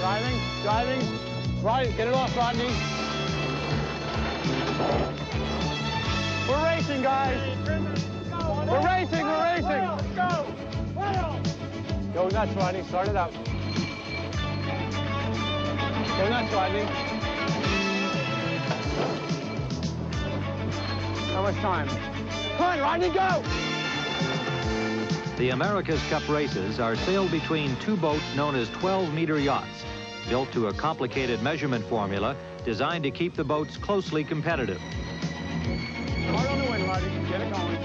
Driving, driving. Right, get it off, Rodney. We're racing, guys. We're racing, we're racing. Go nuts, Rodney. Start it up. Go nuts, Rodney. How much time? Come on, Rodney, go! The America's Cup races are sailed between two boats known as 12-meter yachts, built to a complicated measurement formula designed to keep the boats closely competitive. Hard on the wind, Rodney. Get it going.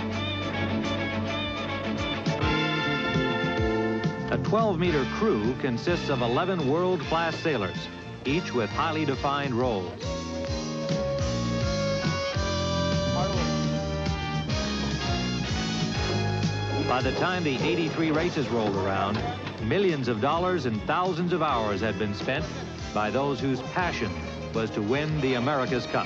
A 12-meter crew consists of 11 world-class sailors, each with highly defined roles. By the time the 83 races rolled around, millions of dollars and thousands of hours had been spent by those whose passion was to win the America's Cup.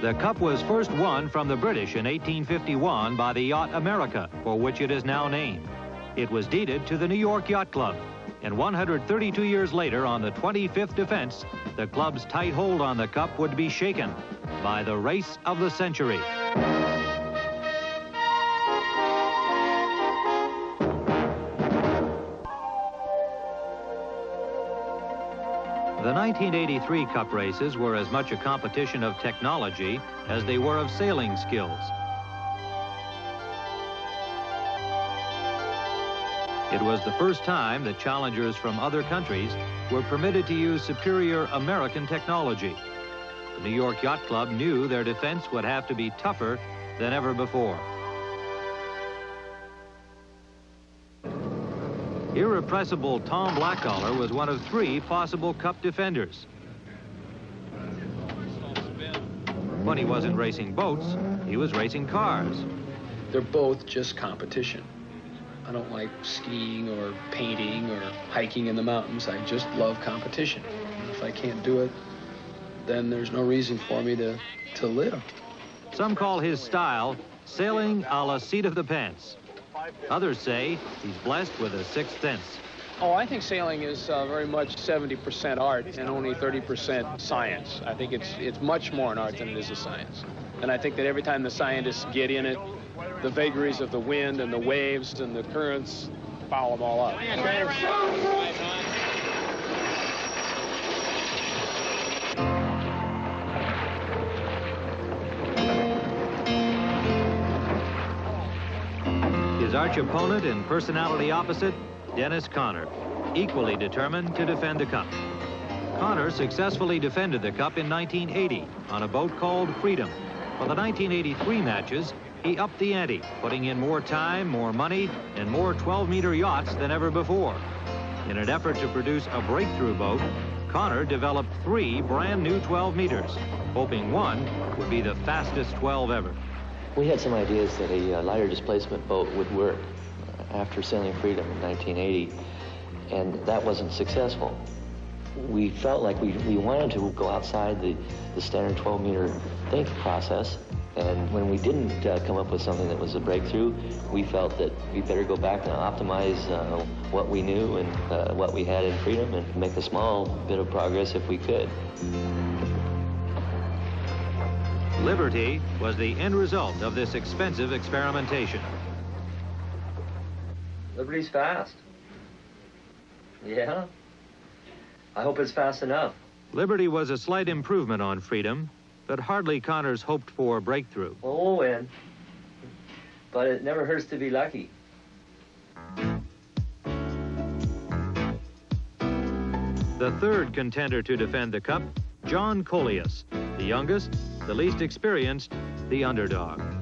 The Cup was first won from the British in 1851 by the yacht America, for which it is now named. It was deeded to the New York Yacht Club. And 132 years later, on the 25th defense, the club's tight hold on the Cup would be shaken by the race of the century. The 1983 Cup races were as much a competition of technology as they were of sailing skills. It was the first time that challengers from other countries were permitted to use superior American technology. The New York Yacht Club knew their defense would have to be tougher than ever before. Irrepressible Tom Blackaller was one of three possible Cup defenders. When he wasn't racing boats, he was racing cars. They're both just competition. I don't like skiing or painting or hiking in the mountains. I just love competition. And if I can't do it, then there's no reason for me to, to live. Some call his style sailing a la seat of the pants. Others say he's blessed with a sixth sense. Oh, I think sailing is uh, very much 70% art and only 30% science. I think it's it's much more an art than it is a science. And I think that every time the scientists get in it, the vagaries of the wind and the waves and the currents foul them all up. His arch opponent and personality opposite, Dennis Conner, equally determined to defend the Cup. Conner successfully defended the Cup in 1980 on a boat called Freedom. For the 1983 matches, he upped the ante, putting in more time, more money, and more 12-meter yachts than ever before. In an effort to produce a breakthrough boat, Conner developed three brand new 12 meters, hoping one would be the fastest 12 ever. We had some ideas that a uh, lighter displacement boat would work after sailing Freedom in 1980, and that wasn't successful. We felt like we, we wanted to go outside the, the standard 12 meter think process, and when we didn't uh, come up with something that was a breakthrough, we felt that we better go back and optimize uh, what we knew and uh, what we had in Freedom and make a small bit of progress if we could. Liberty was the end result of this expensive experimentation. Liberty's fast. Yeah? I hope it's fast enough. Liberty was a slight improvement on Freedom, but hardly Conners hoped for breakthrough. Oh, we'll win. But it never hurts to be lucky. The third contender to defend the Cup, John Kolius, the youngest, the least experienced, the underdog.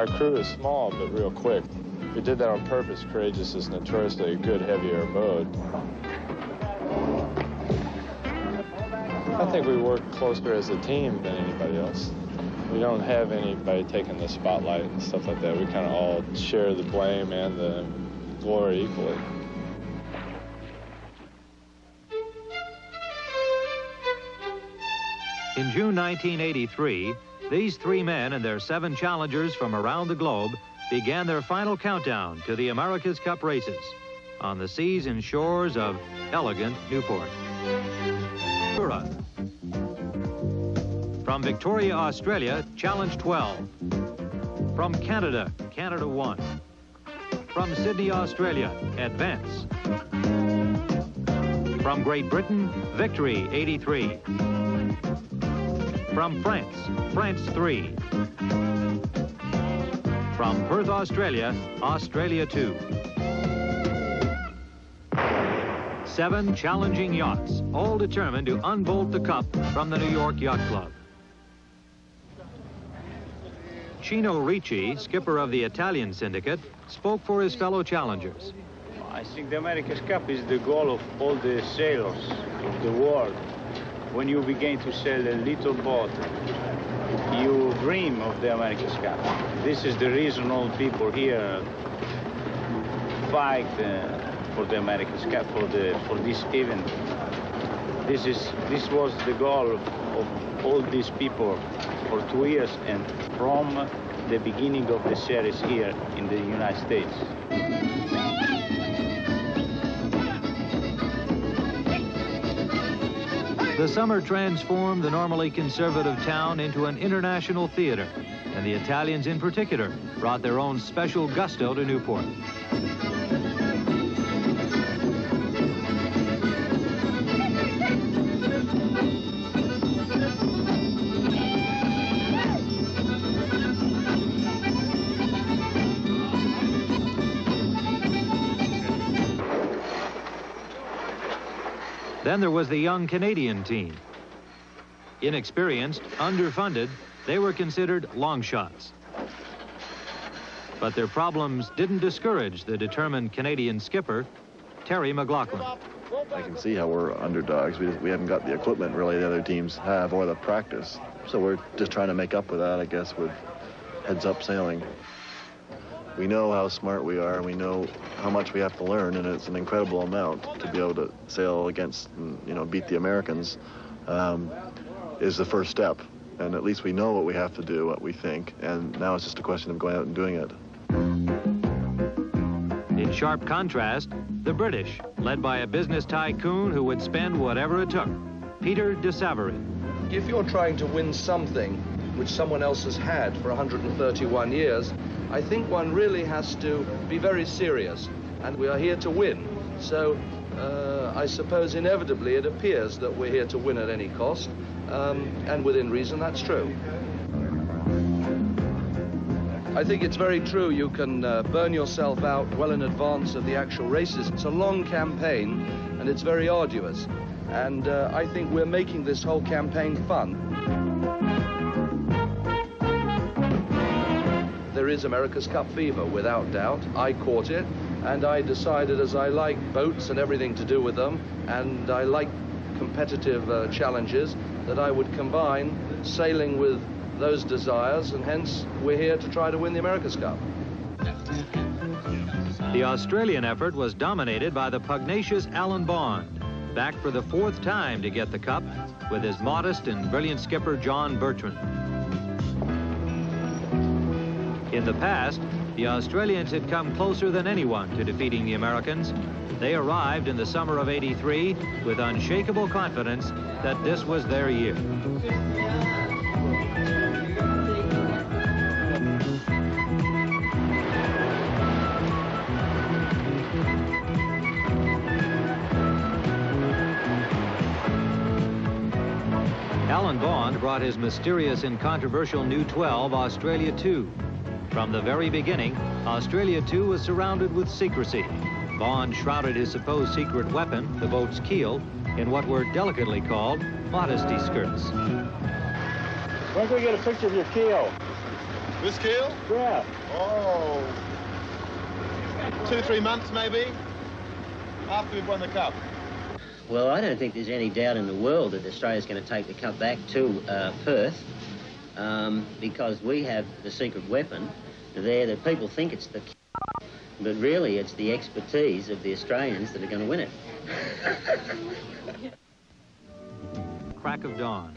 Our crew is small but real quick. We did that on purpose. Courageous is notoriously a good heavier boat. I think we work closer as a team than anybody else. We don't have anybody taking the spotlight and stuff like that. We kind of all share the blame and the glory equally. In June 1983, these three men and their seven challengers from around the globe began their final countdown to the America's Cup races on the seas and shores of elegant Newport. From Victoria, Australia, Challenge 12. From Canada, Canada 1. From Sydney, Australia, Advance. From Great Britain, Victory 83. From France, France 3. From Perth, Australia, Australia 2. Seven challenging yachts, all determined to unbolt the cup from the New York Yacht Club. Cino Ricci, skipper of the Italian syndicate, spoke for his fellow challengers. I think the America's Cup is the goal of all the sailors of the world. When you begin to sail a little boat, you dream of the America's Cup. This is the reason all people here fight uh, for the America's Cup, for, the, for this event. This, is, this was the goal of all these people for two years and from the beginning of the series here in the United States. The summer transformed the normally conservative town into an international theater, and the Italians in particular brought their own special gusto to Newport. Then there was the young Canadian team. Inexperienced, underfunded, they were considered long shots. But their problems didn't discourage the determined Canadian skipper, Terry McLaughlin. I can see how we're underdogs. We, we haven't got the equipment really the other teams have or the practice. So we're just trying to make up with that, I guess, with heads up sailing. We know how smart we are, and we know how much we have to learn, and it's an incredible amount to be able to sail against, and, you know, beat the Americans um, is the first step. And at least we know what we have to do, what we think, and now it's just a question of going out and doing it. In sharp contrast, the British, led by a business tycoon who would spend whatever it took, Peter de Savary. If you're trying to win something which someone else has had for 131 years, I think one really has to be very serious. And we are here to win. So uh, I suppose inevitably it appears that we're here to win at any cost. Um, and within reason, that's true. I think it's very true you can uh, burn yourself out well in advance of the actual races. It's a long campaign and it's very arduous. And uh, I think we're making this whole campaign fun. Is America's Cup fever, without doubt. I caught it, and I decided as I like boats and everything to do with them, and I like competitive uh, challenges, that I would combine sailing with those desires, and hence we're here to try to win the America's Cup. The Australian effort was dominated by the pugnacious Alan Bond, back for the fourth time to get the cup with his modest and brilliant skipper John Bertrand. In the past, the Australians had come closer than anyone to defeating the Americans. They arrived in the summer of 83 with unshakable confidence that this was their year. Alan Bond brought his mysterious and controversial new 12 Australia 2. From the very beginning, Australia 2 was surrounded with secrecy. Bond shrouded his supposed secret weapon, the boat's keel, in what were delicately called modesty skirts. When can we get a picture of your keel? This keel? Yeah. Oh, two, three months maybe, after we've won the cup. Well, I don't think there's any doubt in the world that Australia's going to take the cup back to uh, Perth um, because we have the secret weapon there that people think it's the but really it's the expertise of the Australians that are going to win it. Crack of dawn.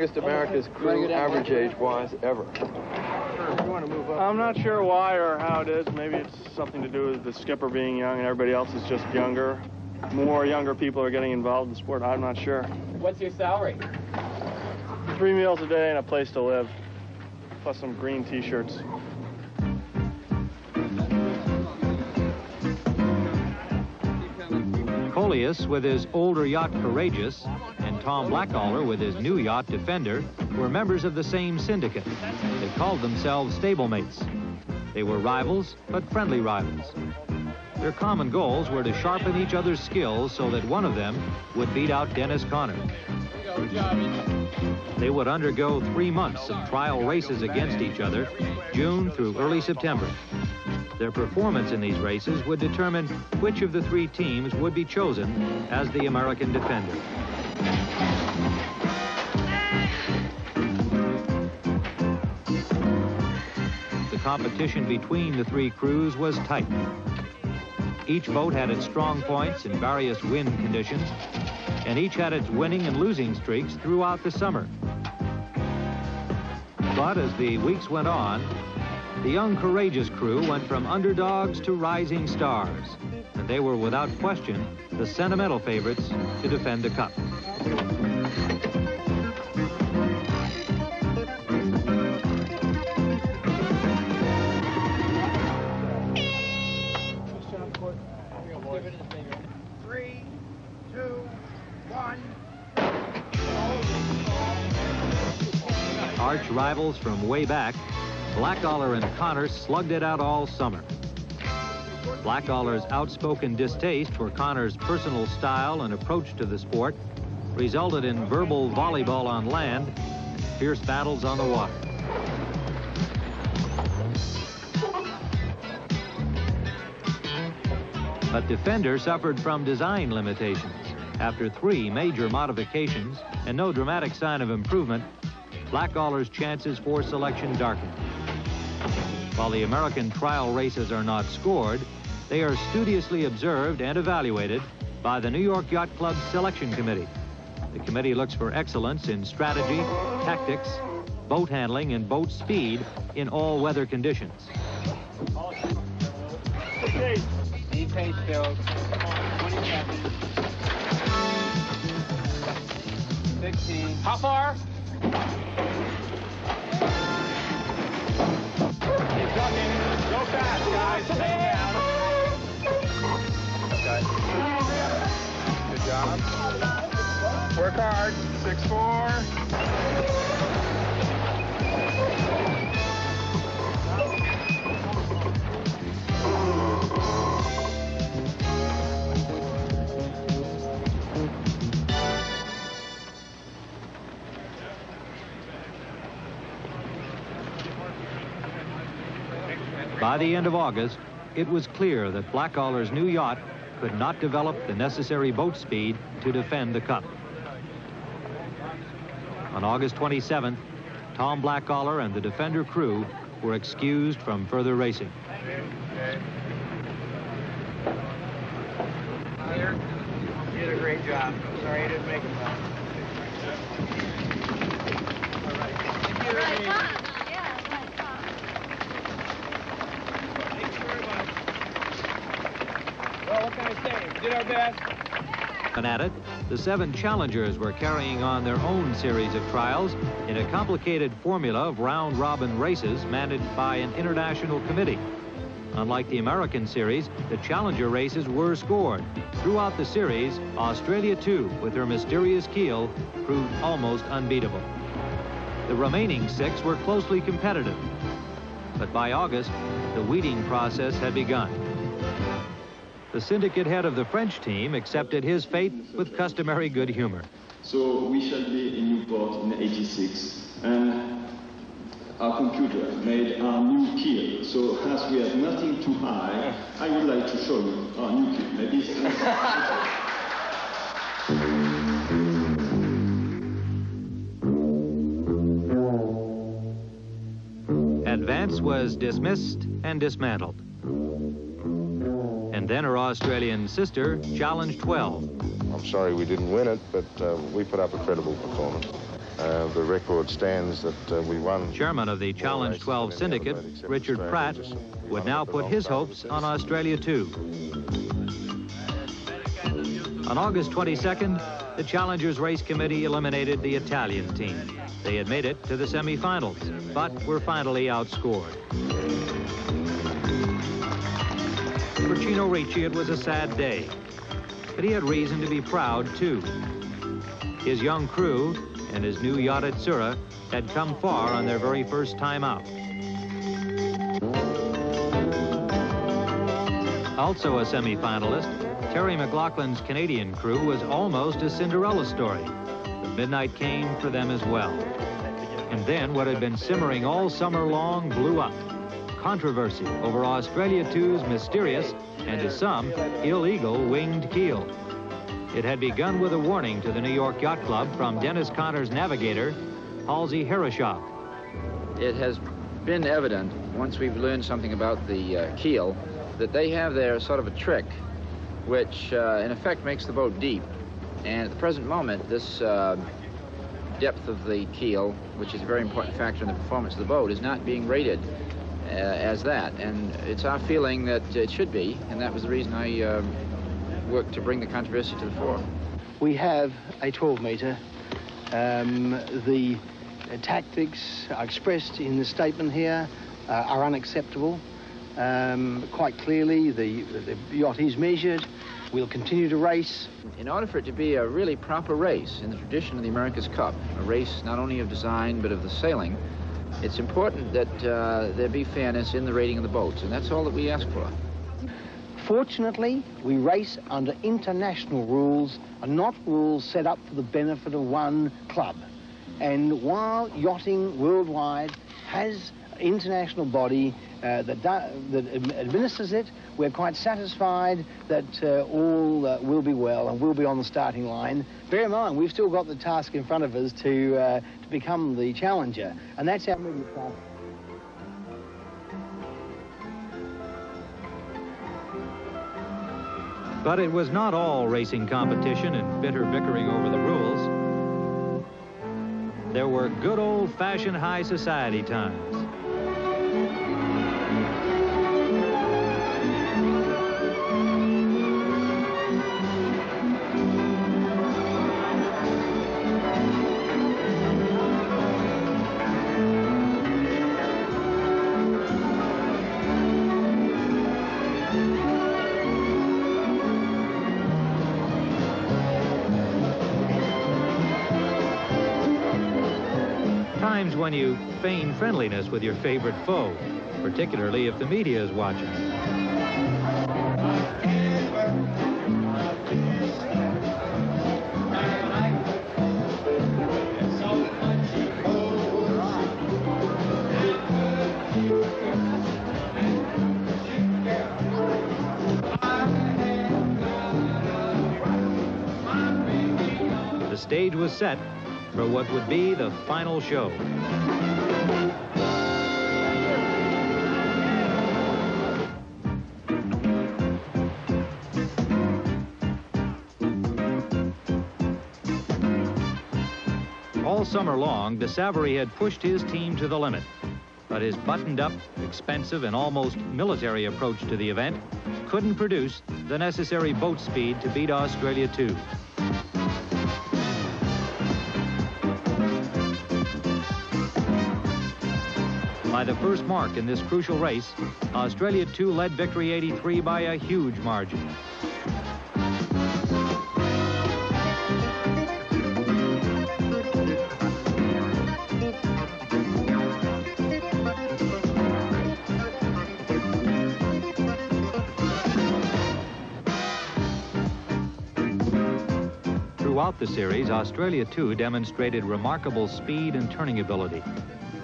Youngest America's crew, average age-wise, ever. I'm not sure why or how it is. Maybe it's something to do with the skipper being young and everybody else is just younger. More younger people are getting involved in the sport. I'm not sure. What's your salary? Three meals a day and a place to live, plus some green T-shirts. Kolius, with his older yacht Courageous, Tom Blackaller, with his new yacht Defender, were members of the same syndicate. They called themselves stablemates. They were rivals, but friendly rivals. Their common goals were to sharpen each other's skills so that one of them would beat out Dennis Conner. They would undergo three months of trial races against each other, June through early September. Their performance in these races would determine which of the three teams would be chosen as the American defender. The competition between the three crews was tight. Each boat had its strong points in various wind conditions, and each had its winning and losing streaks throughout the summer. But as the weeks went on, the young courageous crew went from underdogs to rising stars, they were without question the sentimental favorites to defend the cup. Arch rivals from way back, Blackaller and Conner slugged it out all summer. Blackaller's outspoken distaste for Conner's personal style and approach to the sport resulted in verbal volleyball on land and fierce battles on the water. But Defender suffered from design limitations. After three major modifications and no dramatic sign of improvement, Blackaller's chances for selection darkened. While the American trial races are not scored, they are studiously observed and evaluated by the New York Yacht Club Selection Committee. The committee looks for excellence in strategy, tactics, boat handling, and boat speed in all weather conditions. Need pace, Bill. 27. 16. How far? Work hard. Six four. By the end of August, it was clear that Blackaller's new yacht could not develop the necessary boat speed to defend the cup. On August 27th, Tom Blackaller and the Defender crew were excused from further racing. You did a great job. Sorry you didn't make it. All right. All right, Tom. Well, what can I say? We did our best. And at it, the seven challengers were carrying on their own series of trials in a complicated formula of round-robin races managed by an international committee. Unlike the American series, the Challenger races were scored. Throughout the series, Australia 2, with her mysterious keel, proved almost unbeatable. The remaining six were closely competitive. But by August, the weeding process had begun. The syndicate head of the French team accepted his fate with customary good humor. So we shall be in Newport in 86, and our computer made our new keel. So as we have nothing to hide, I would like to show you our new keel. Maybe Advance was dismissed and dismantled. Then her Australian sister Challenge 12. I'm sorry we didn't win it, but uh, we put up a credible performance. Uh, the record stands that uh, we won. Chairman of the Challenge 12 syndicate, Richard Pratt, would now put his hopes on Australia 2. On August 22nd, the Challengers Race Committee eliminated the Italian team. They had made it to the semifinals, but were finally outscored. For Cino Ricci, it was a sad day, but he had reason to be proud, too. His young crew and his new yacht Azzurra had come far on their very first time out. Also a semi-finalist, Terry McLaughlin's Canadian crew was almost a Cinderella story. But midnight came for them as well. And then what had been simmering all summer long blew up. Controversy over Australia 2's mysterious and to some illegal winged keel. It had begun with a warning to the New York Yacht Club from Dennis Conner's navigator, Halsey Herreshoff. It has been evident, once we've learned something about the uh, keel, that they have their sort of a trick, which uh, in effect makes the boat deep. And at the present moment, this uh, depth of the keel, which is a very important factor in the performance of the boat, is not being rated as that. And it's our feeling that it should be, and that was the reason I um, worked to bring the controversy to the fore. We have a 12 metre. Um, the tactics expressed in the statement here uh, are unacceptable. Um, quite clearly, the, the yacht is measured. We'll continue to race. In order for it to be a really proper race in the tradition of the America's Cup, a race not only of design but of the sailing, it's important that uh, there be fairness in the rating of the boats, and that's all that we ask for. Fortunately, we race under international rules and not rules set up for the benefit of one club. And while yachting worldwide has an international body uh, that, that administers it, we're quite satisfied that uh, all uh, will be well and will be on the starting line. Bear in mind, we've still got the task in front of us to, uh, to become the challenger, and that's our immediate task. But it was not all racing competition and bitter bickering over the rules. There were good old-fashioned high society times. When you feign friendliness with your favorite foe, particularly if the media is watching. The stage was set for what would be the final show. All summer long, de Savary had pushed his team to the limit. But but his buttoned-up, expensive, and almost military approach to the event couldn't produce the necessary boat speed to beat Australia 2. By the first mark in this crucial race, Australia 2 led Victory 83 by a huge margin. Throughout the series, Australia 2 demonstrated remarkable speed and turning ability.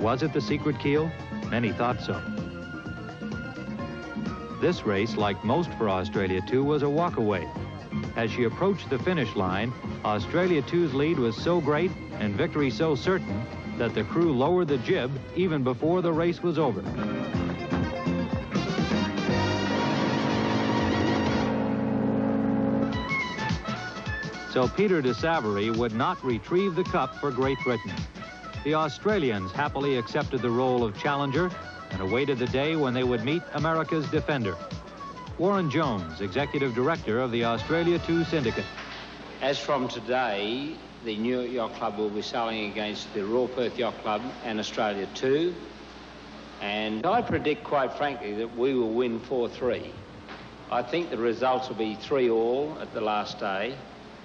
Was it the secret keel? Many thought so. This race, like most for Australia 2, was a walkaway. As she approached the finish line, Australia 2's lead was so great and victory so certain that the crew lowered the jib even before the race was over. So Peter de Savary would not retrieve the cup for Great Britain. The Australians happily accepted the role of challenger and awaited the day when they would meet America's defender. Warren Jones, Executive Director of the Australia 2 Syndicate. As from today, the New York Yacht Club will be sailing against the Royal Perth Yacht Club and Australia 2. And I predict, quite frankly, that we will win 4-3. I think the results will be 3 all at the last day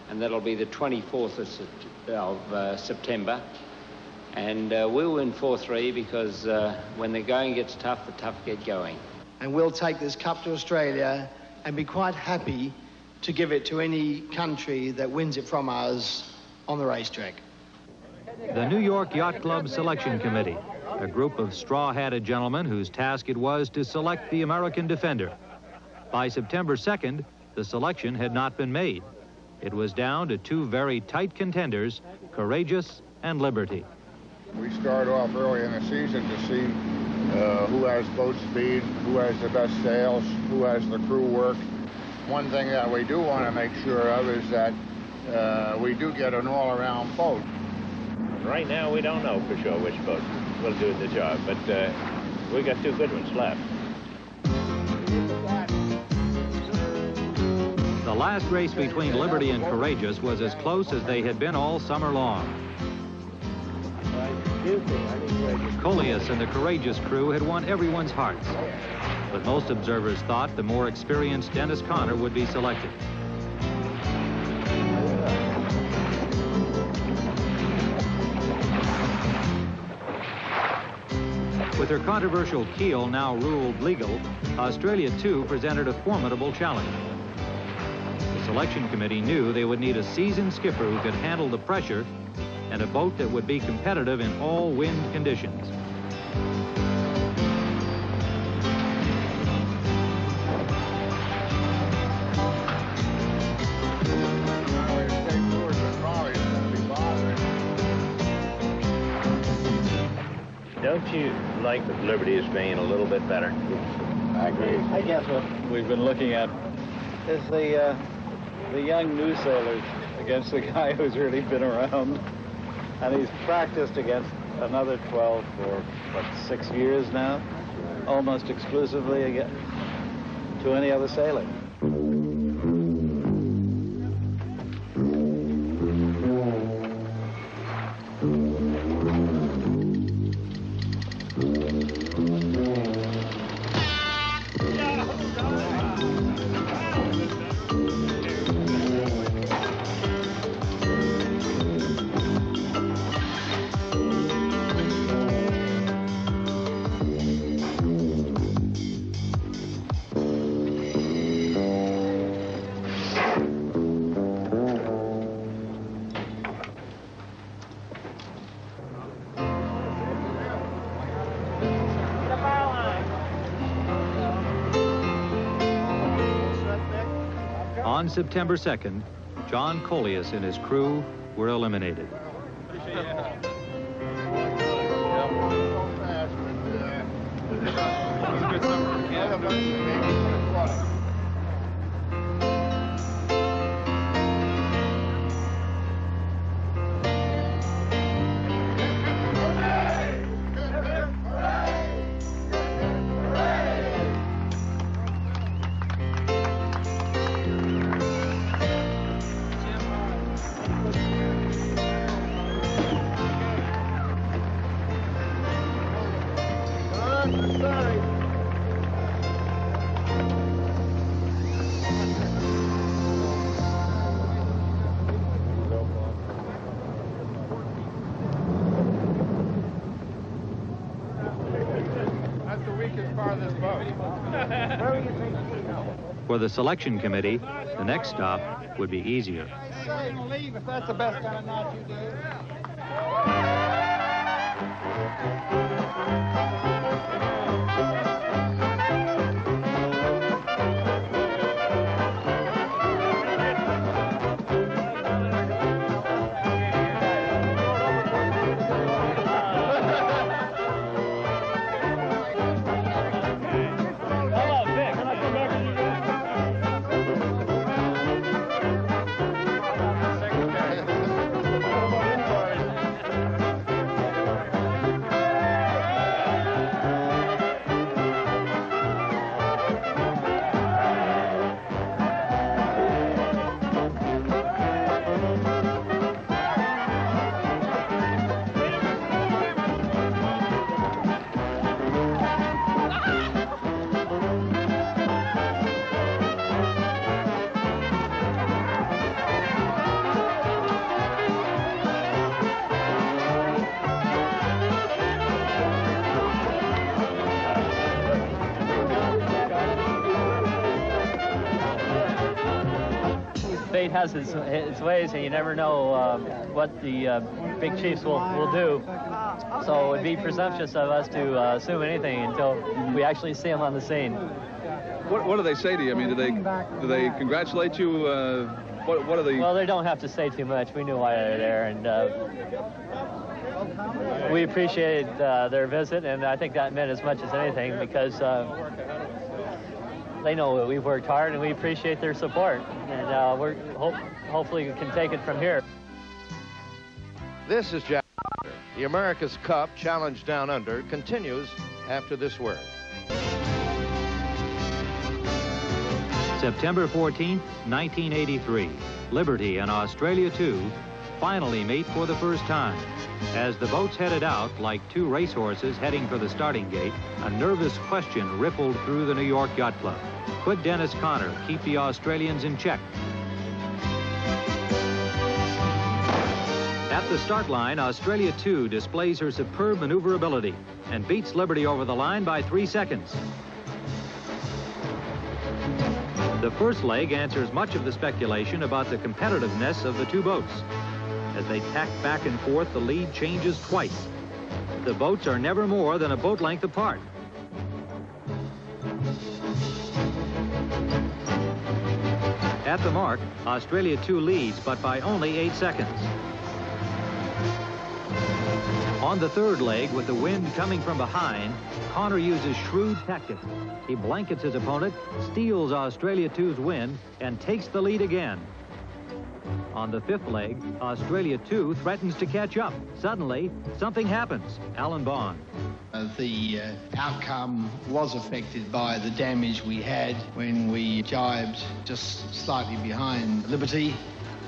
and that'll be the 24th of, of uh, September. And uh, we'll win 4-3 because uh, when the going gets tough, the tough get going. And we'll take this cup to Australia and be quite happy to give it to any country that wins it from us on the racetrack. The New York Yacht Club Selection Committee, a group of straw-hatted gentlemen whose task it was to select the American defender. By September 2nd, the selection had not been made. It was down to two very tight contenders, Courageous and Liberty. We start off early in the season to see uh, who has boat speed, who has the best sails, who has the crew work. One thing that we do want to make sure of is that uh, we do get an all-around boat. Right now, we don't know for sure which boat will do the job, but uh, we got two good ones left. The last race between Liberty and Courageous was as close as they had been all summer long. Kolius and the Courageous crew had won everyone's hearts. But most observers thought the more experienced Dennis Conner would be selected. With her controversial keel now ruled legal, Australia 2 presented a formidable challenge. The selection committee knew they would need a seasoned skipper who could handle the pressure and a boat that would be competitive in all wind conditions. Don't you like that Liberty is being a little bit better? I agree. I guess what we've been looking at is the uh, the young new sailors against the guy who's really been around. And he's practiced against another 12 for, what, six years now, almost exclusively against, to any other sailor. September 2nd, John Kolius and his crew were eliminated. For the selection committee, the next stop would be easier. Has its, its ways, and you never know uh, what the uh, big chiefs will, will do. So it would be presumptuous of us to uh, assume anything until we actually see them on the scene. What, what do they say to you? I mean, do they do they congratulate you? Uh, what, what are they? Well, they don't have to say too much. We knew why they were there, and uh, we appreciated uh, their visit, and I think that meant as much as anything because they know that we've worked hard and we appreciate their support. And uh, we're ho hopefully we can take it from here. This is Jack. The America's Cup Challenge Down Under continues after this word. September 14, 1983. Liberty and Australia 2 finally meet for the first time. As the boats headed out, like two racehorses heading for the starting gate, a nervous question rippled through the New York Yacht Club. Could Dennis Conner keep the Australians in check? At the start line, Australia 2 displays her superb maneuverability and beats Liberty over the line by three seconds. The first leg answers much of the speculation about the competitiveness of the two boats. As they tack back and forth, the lead changes twice. The boats are never more than a boat length apart. At the mark, Australia 2 leads, but by only eight seconds. On the third leg, with the wind coming from behind, Conner uses shrewd tactics. He blankets his opponent, steals Australia 2's wind, and takes the lead again. On the fifth leg, Australia 2 threatens to catch up. Suddenly, something happens. Alan Bond. Uh, the uh, outcome was affected by the damage we had when we jibed just slightly behind Liberty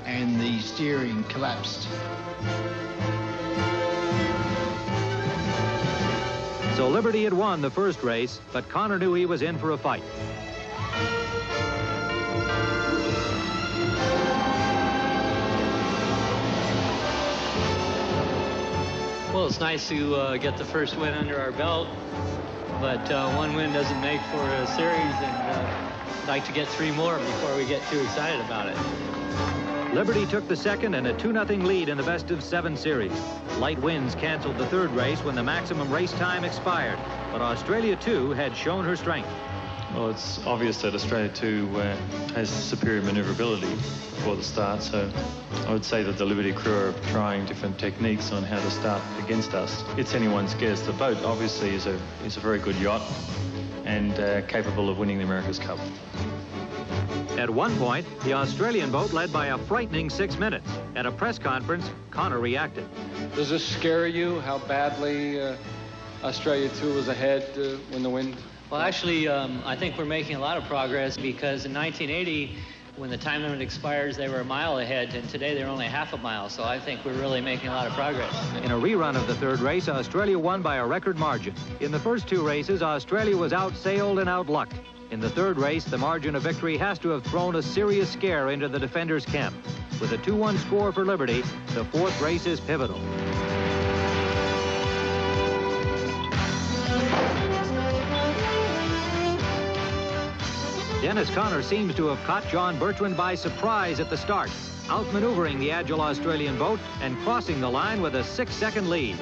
and the steering collapsed. So Liberty had won the first race, but Conner knew he was in for a fight. Well, it's nice to uh, get the first win under our belt, but uh, one win doesn't make for a series, and uh, I'd like to get three more before we get too excited about it. Liberty took the second and a 2-0 lead in the best of seven series. Light winds canceled the third race when the maximum race time expired, but Australia 2, had shown her strength. Well, it's obvious that Australia 2 uh, has superior manoeuvrability before the start, so I would say that the Liberty crew are trying different techniques on how to start against us. It's anyone's guess. The boat obviously is a, is a very good yacht and uh, capable of winning the America's Cup. At one point, the Australian boat led by a frightening six minutes. At a press conference, Conner reacted. Does this scare you, how badly uh, Australia 2 was ahead uh, when the wind well, actually, um, I think we're making a lot of progress because in 1980, when the time limit expires, they were a mile ahead, and today they're only half a mile. So I think we're really making a lot of progress. In a rerun of the third race, Australia won by a record margin. In the first two races, Australia was outsailed and outlucked. In the third race, the margin of victory has to have thrown a serious scare into the defenders' camp. With a 2-1 score for Liberty, the fourth race is pivotal. Dennis Conner seems to have caught John Bertrand by surprise at the start, outmaneuvering the agile Australian boat and crossing the line with a six-second lead.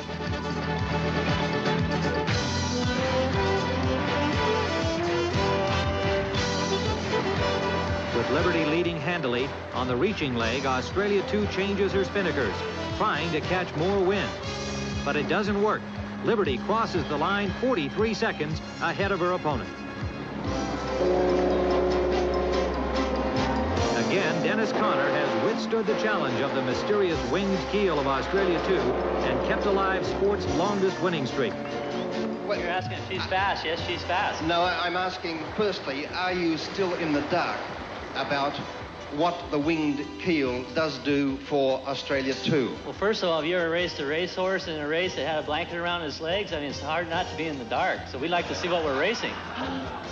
With Liberty leading handily, on the reaching leg, Australia 2 changes her spinnakers, trying to catch more wind. But it doesn't work. Liberty crosses the line 43 seconds ahead of her opponent. Again, Dennis Conner has withstood the challenge of the mysterious winged keel of Australia 2 and kept alive sport's longest winning streak. What You're asking if she's fast. Yes, she's fast. No, I'm asking, firstly, are you still in the dark about what the winged keel does do for Australia 2. Well, first of all, have you ever raced a racehorse in a race that had a blanket around his legs? I mean, it's hard not to be in the dark. So we like to see what we're racing.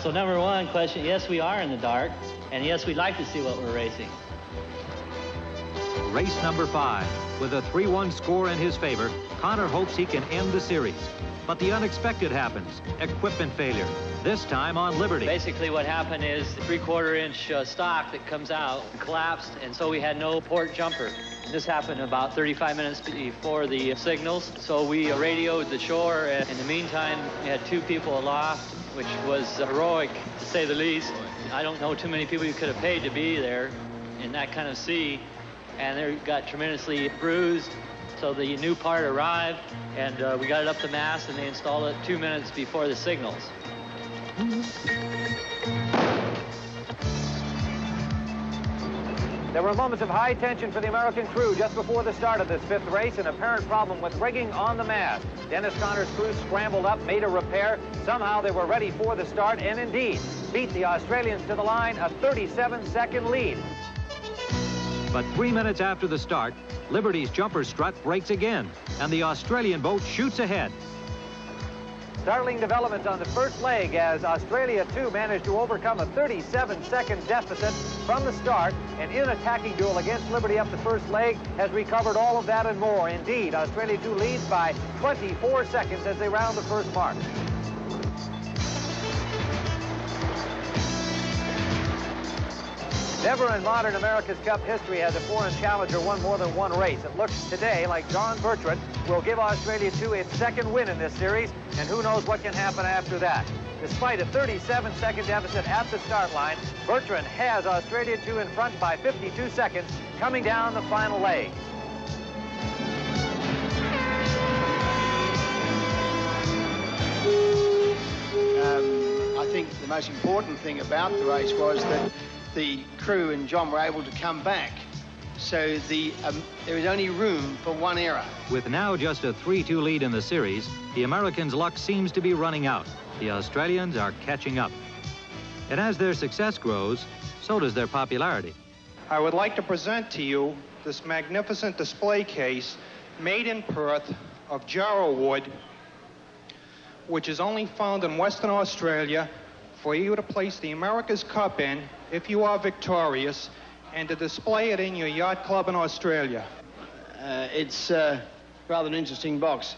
So number one question, yes, we are in the dark. And yes, we'd like to see what we're racing. Race number five. With a 3-1 score in his favor, Conner hopes he can end the series. But the unexpected happens. Equipment failure. This time on Liberty. Basically what happened is the three-quarter inch uh, stock that comes out collapsed, and so we had no port jumper. This happened about 35 minutes before the signals, so we radioed the shore. And in the meantime, we had two people aloft, which was heroic, to say the least. I don't know too many people you could have paid to be there in that kind of sea, and they got tremendously bruised. So the new part arrived, and uh, we got it up the mast, and they installed it two minutes before the signals. There were moments of high tension for the American crew just before the start of this fifth race, an apparent problem with rigging on the mast. Dennis Conner's crew scrambled up, made a repair. Somehow they were ready for the start, and indeed beat the Australians to the line, a 37-second lead. But three minutes after the start, Liberty's jumper strut breaks again, and the Australian boat shoots ahead. Startling developments on the first leg as Australia 2 managed to overcome a 37-second deficit from the start. and in-attacking duel against Liberty up the first leg has recovered all of that and more. Indeed, Australia 2 leads by 24 seconds as they round the first mark. Never in modern America's Cup history has a foreign challenger won more than one race. It looks today like John Bertrand will give Australia 2 its second win in this series, and who knows what can happen after that. Despite a 37-second deficit at the start line, Bertrand has Australia 2 in front by 52 seconds coming down the final leg. Um, I think the most important thing about the race was that the crew and John were able to come back. So the, um, there is only room for one error. With now just a 3-2 lead in the series, the Americans' luck seems to be running out. The Australians are catching up. And as their success grows, so does their popularity. I would like to present to you this magnificent display case made in Perth of jarrah wood, which is only found in Western Australia for you to place the America's Cup in if you are victorious and to display it in your yacht club in Australia. Uh, it's uh, rather an interesting box.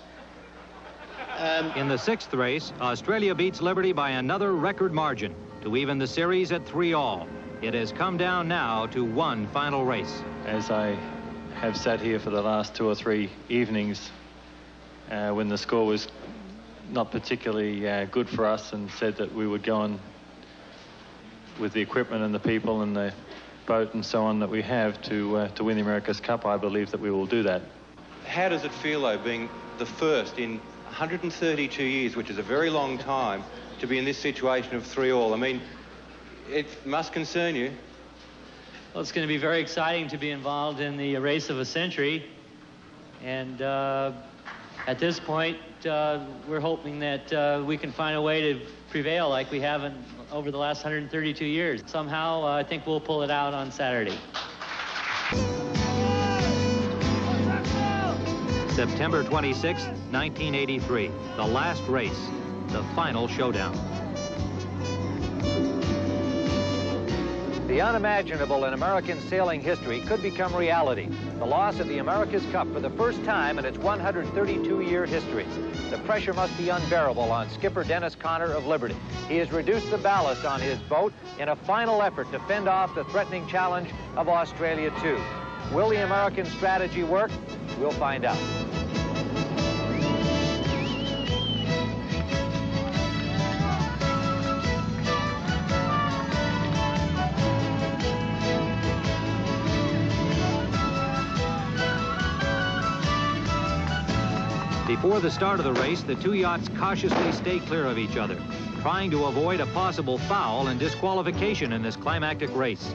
Um, in the sixth race, Australia beats Liberty by another record margin to even the series at three all. It has come down now to one final race. As I have sat here for the last two or three evenings uh, when the score was not particularly uh, good for us and said that we would go on with the equipment and the people and the boat and so on that we have to, uh, to win the America's Cup, I believe that we will do that. How does it feel, though, being the first in 132 years, which is a very long time, to be in this situation of three all? I mean, it must concern you. Well, it's going to be very exciting to be involved in the race of a century. And uh, at this point, uh, we're hoping that uh, we can find a way to prevail like we have over the last 132 years. Somehow, uh, I think we'll pull it out on Saturday. September 26, 1983, the last race, the final showdown. The unimaginable in American sailing history could become reality. The loss of the America's Cup for the first time in its 132-year history. The pressure must be unbearable on skipper Dennis Conner of Liberty. He has reduced the ballast on his boat in a final effort to fend off the threatening challenge of Australia 2. Will the American strategy work? We'll find out. Before the start of the race, the two yachts cautiously stay clear of each other, trying to avoid a possible foul and disqualification in this climactic race.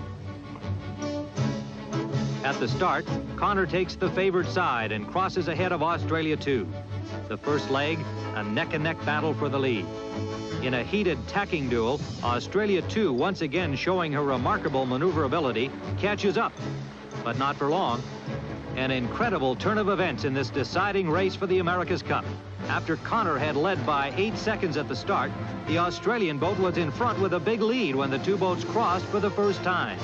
At the start, Conner takes the favored side and crosses ahead of Australia 2. The first leg, a neck-and-neck battle for the lead. In a heated tacking duel, Australia 2, once again showing her remarkable maneuverability, catches up, but not for long. An incredible turn of events in this deciding race for the America's Cup. After Conner had led by eight seconds at the start, the Australian boat was in front with a big lead when the two boats crossed for the first time.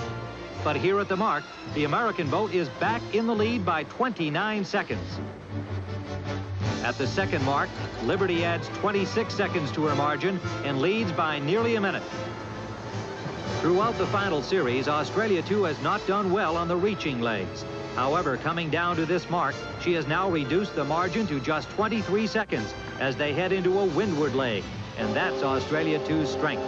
But here at the mark, the American boat is back in the lead by 29 seconds. At the second mark, Liberty adds 26 seconds to her margin and leads by nearly a minute. Throughout the final series, Australia 2 has not done well on the reaching legs. However, coming down to this mark, she has now reduced the margin to just 23 seconds as they head into a windward leg. And that's Australia 2's strength.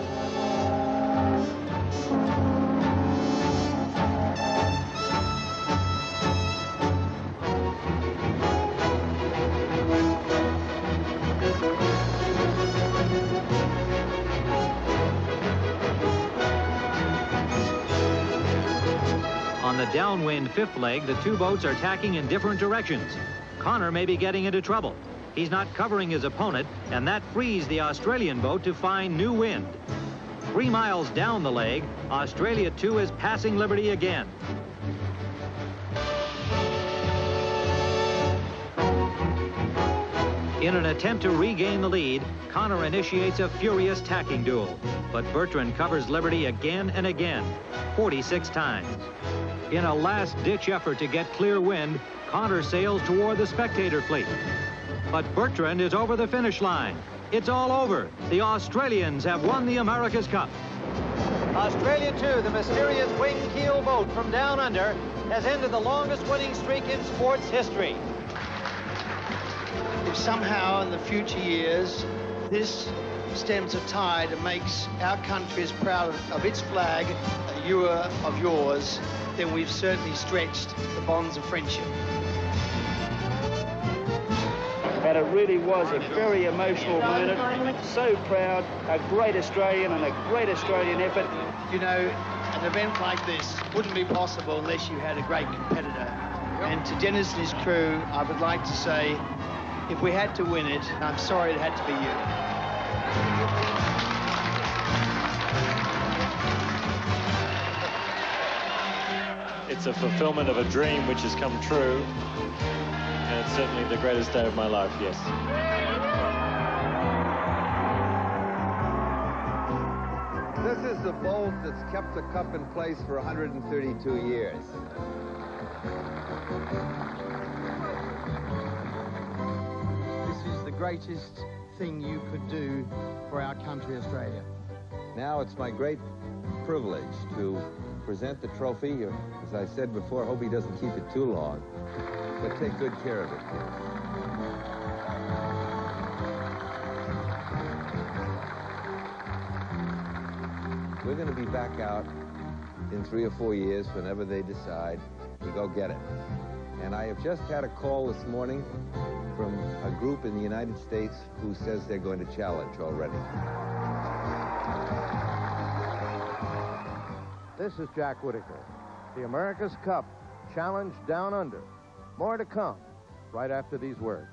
Downwind fifth leg, the two boats are tacking in different directions. Conner may be getting into trouble. He's not covering his opponent, and that frees the Australian boat to find new wind. Three miles down the leg, Australia 2 is passing Liberty again. In an attempt to regain the lead, Conner initiates a furious tacking duel. But Bertrand covers Liberty again and again, 46 times. In a last-ditch effort to get clear wind, Conner sails toward the spectator fleet. But Bertrand is over the finish line. It's all over. The Australians have won the America's Cup. Australia 2, the mysterious wing keel boat from down under, has ended the longest winning streak in sports history. If somehow in the future years this stems a tide and makes our country as proud of its flag, as you are of yours, then we've certainly stretched the bonds of friendship. But it really was a very emotional moment. So proud, a great Australian and a great Australian effort. You know, an event like this wouldn't be possible unless you had a great competitor. And to Dennis and his crew, I would like to say, if we had to win it, I'm sorry it had to be you. It's a fulfillment of a dream which has come true, and it's certainly the greatest day of my life, yes. This is the bolt that's kept the cup in place for 132 years. This is the greatest thing you could do for our country, Australia. Now it's my great privilege to present the trophy. As I said before, hope he doesn't keep it too long, but take good care of it. We're going to be back out in three or four years whenever they decide to go get it. And I have just had a call this morning from a group in the United States who says they're going to challenge already. This is Jack Whitaker. The America's Cup Challenge Down Under. More to come right after these words.